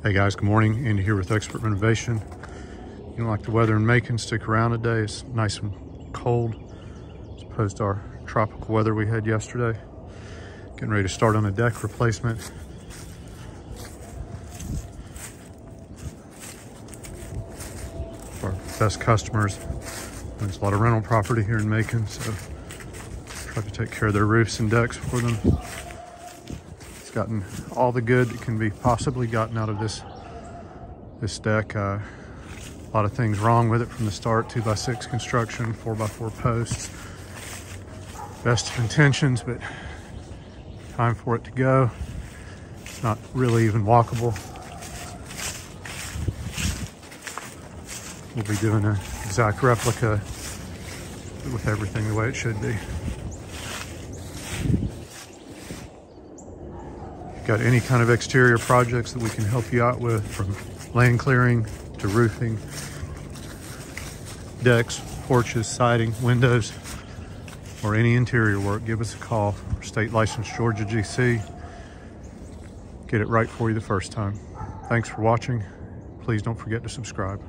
Hey guys, good morning. Andy here with Expert Renovation. You don't like the weather in Macon, stick around today. It's nice and cold as opposed to our tropical weather we had yesterday. Getting ready to start on a deck replacement. Our best customers. There's a lot of rental property here in Macon, so try to take care of their roofs and decks for them gotten all the good that can be possibly gotten out of this this deck. Uh, a lot of things wrong with it from the start. Two by six construction, four by four posts. Best of intentions, but time for it to go. It's not really even walkable. We'll be doing an exact replica with everything the way it should be. Got any kind of exterior projects that we can help you out with from land clearing to roofing, decks, porches, siding, windows, or any interior work, give us a call. State licensed Georgia GC. Get it right for you the first time. Thanks for watching. Please don't forget to subscribe.